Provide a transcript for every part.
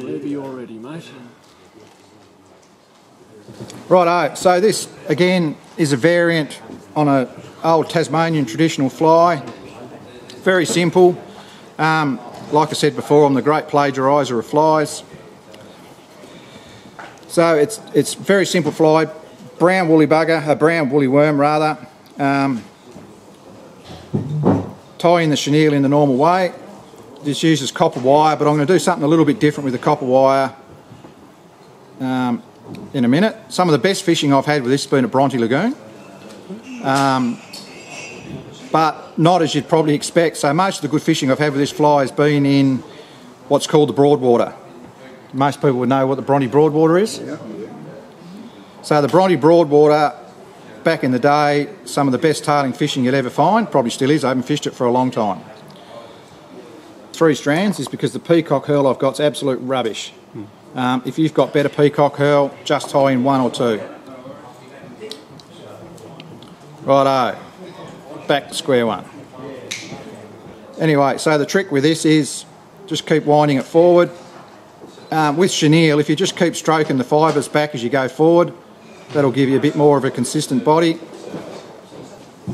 Whenever you're ready, mate. Righto, so this again is a variant on a old Tasmanian traditional fly. Very simple. Um, like I said before, I'm the great plagiariser of flies. So it's it's very simple fly, brown woolly bugger, a brown woolly worm rather. Um, the chenille in the normal way. This uses copper wire, but I'm going to do something a little bit different with the copper wire um, in a minute. Some of the best fishing I've had with this has been at Bronte Lagoon. Um, but not as you'd probably expect. So most of the good fishing I've had with this fly has been in what's called the Broadwater. Most people would know what the Bronte Broadwater is. So the Bronte Broadwater, back in the day, some of the best tailing fishing you'd ever find, probably still is, I haven't fished it for a long time. Three strands is because the peacock herl I've got's absolute rubbish. Um, if you've got better peacock herl, just tie in one or two. Righto, back to square one. Anyway, so the trick with this is just keep winding it forward. Um, with chenille, if you just keep stroking the fibres back as you go forward, that'll give you a bit more of a consistent body.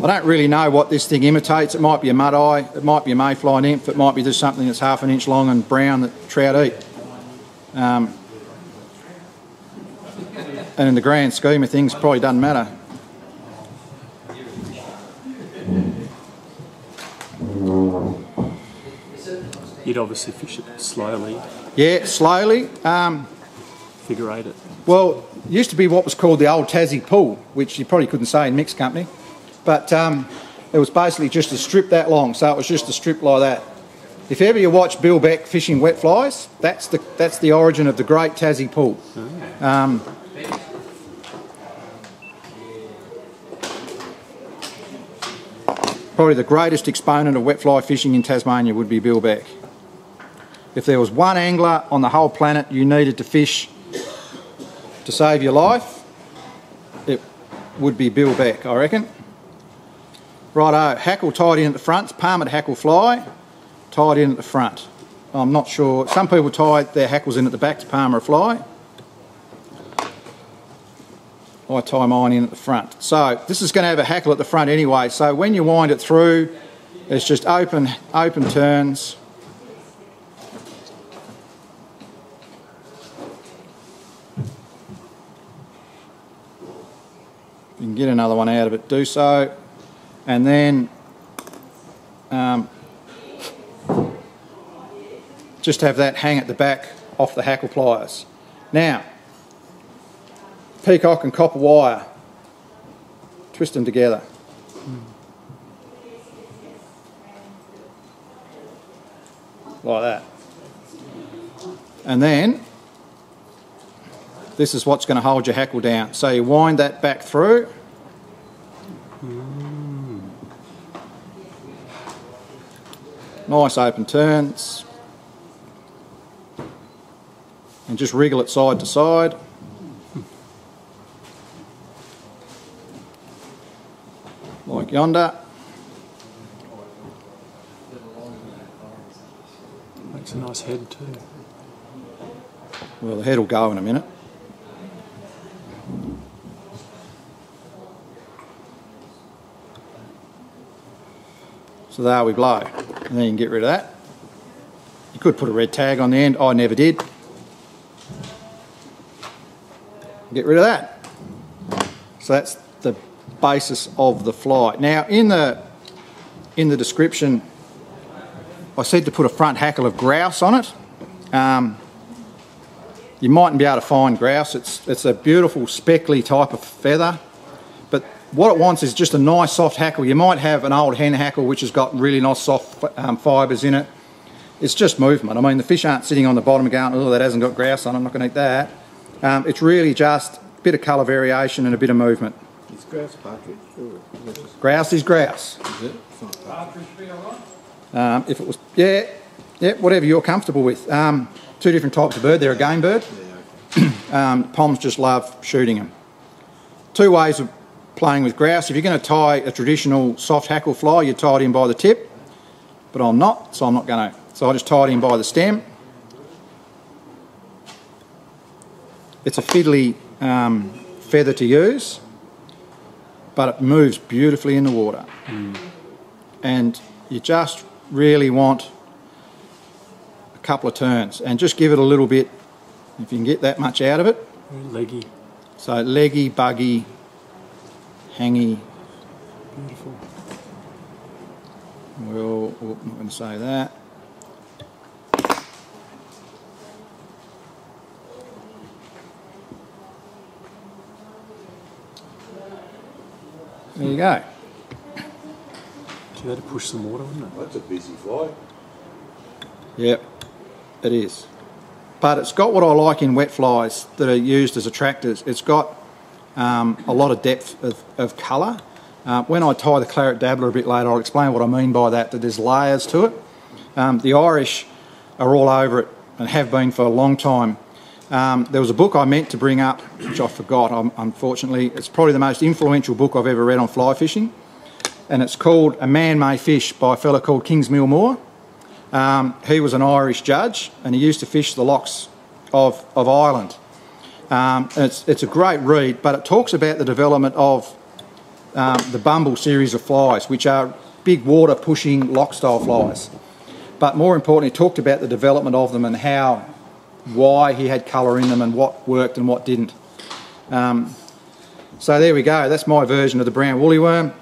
I don't really know what this thing imitates. It might be a mud eye, it might be a mayfly nymph, it might be just something that's half an inch long and brown that trout eat. Um, and in the grand scheme of things, probably doesn't matter. You'd obviously fish it slowly, Yeah, slowly. Um, figure eight it. well, it used to be what was called the old Tassie pool, which you probably couldn't say in mixed company, but um, it was basically just a strip that long, so it was just a strip like that. If ever you watch Bill Beck fishing wet flies, that's the that's the origin of the great Tassie pool. Um, probably the greatest exponent of wet fly fishing in Tasmania would be Bill Beck. If there was one angler on the whole planet you needed to fish to save your life, it would be Bill Beck, I reckon. Righto, hackle tied in at the front, palmet hackle fly, tied in at the front. I'm not sure, some people tie their hackles in at the back to palmer a fly. I tie mine in at the front. So this is going to have a hackle at the front anyway, so when you wind it through, it's just open, open turns. You can get another one out of it, do so. And then um, just have that hang at the back off the hackle pliers. Now, peacock and copper wire, twist them together. Like that. And then this is what's going to hold your hackle down. So you wind that back through. Nice open turns. And just wriggle it side to side. Like yonder. Makes a nice head too. Well, the head will go in a minute. So there we blow. And then you can get rid of that. You could put a red tag on the end. I never did. Get rid of that. So that's the basis of the fly. Now in the in the description I said to put a front hackle of grouse on it. Um, you mightn't be able to find grouse. It's, it's a beautiful speckly type of feather. But what it wants is just a nice soft hackle. You might have an old hen hackle which has got really nice soft um, fibres in it. It's just movement. I mean, the fish aren't sitting on the bottom going, oh, that hasn't got grouse on, I'm not going to eat that. Um, it's really just a bit of colour variation and a bit of movement. It's grouse partridge. Is it just- Grouse is grouse. is it? It's not partridge. Um, if it was, yeah, yeah, whatever you're comfortable with. Um, two different types of bird. They're a game bird. Yeah, okay. Um, Poms just love shooting them. Two ways of playing with grouse. If you're going to tie a traditional soft hackle fly, you tie it in by the tip, but I'm not, so I'm not going to. So I just tie it in by the stem. It's a fiddly um, feather to use, but it moves beautifully in the water. And you just really want a couple of turns and just give it a little bit, if you can get that much out of it. Leggy. So leggy, buggy, hangy. Beautiful. Well, oh, I'm not going to say that. There you go. Gee, that'd push some water, wouldn't it? That's a busy fly. Yep, it is. But it's got what I like in wet flies that are used as attractors. It's got um, a lot of depth of, of colour. Uh, when I tie the claret dabbler a bit later, I'll explain what I mean by that, that there's layers to it. Um, the Irish are all over it and have been for a long time. Um, there was a book I meant to bring up, which I forgot, um, unfortunately. It's probably the most influential book I've ever read on fly fishing. And it's called A Man May Fish by a fellow called Kingsmill Moore. Um, he was an Irish judge and he used to fish the locks of, of Ireland. Um, it's, it's a great read, but it talks about the development of um, the Bumble series of flies, which are big water pushing loch style flies. But more importantly, it talked about the development of them and how, why he had colour in them and what worked and what didn't. Um, so there we go, that's my version of the brown woolly worm.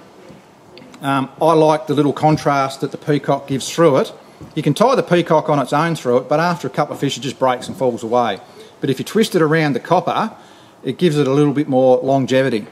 Um, I like the little contrast that the peacock gives through it. You can tie the peacock on its own through it, but after a couple of fish, it just breaks and falls away. But if you twist it around the copper, it gives it a little bit more longevity.